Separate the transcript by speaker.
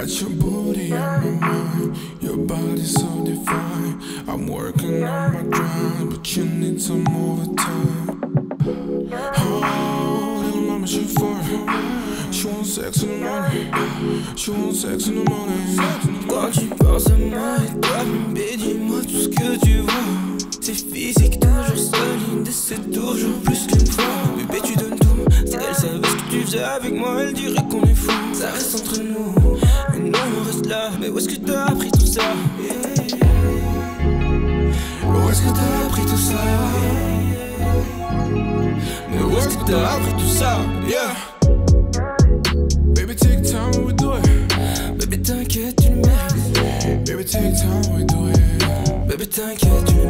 Speaker 1: Got your booty on my mind, your body so divine. I'm working on my grind, but you need some overtime. Oh, little mama, she fine. She wants sex in the morning. She wants sex in the morning. Quand tu
Speaker 2: penses à moi toi, bébé, dis-moi tout ce que tu vois. C'est physique, toujours solide, et c'est toujours plus qu'une fois. Bébé, tu donnes tout. Si elle savait ce que tu faisais avec moi, elle dirait qu'on est fou. Ça reste entre nous, mais où est-ce que t'as appris tout ça?
Speaker 1: Où est-ce que t'as
Speaker 2: appris tout ça?
Speaker 1: Mais où est-ce que t'as appris
Speaker 2: tout ça?
Speaker 1: Yeah. Baby take time, we do it
Speaker 2: Baby t'inquiète, tu le mérites.
Speaker 1: Baby take time, we do it
Speaker 2: Baby t'inquiète, tu le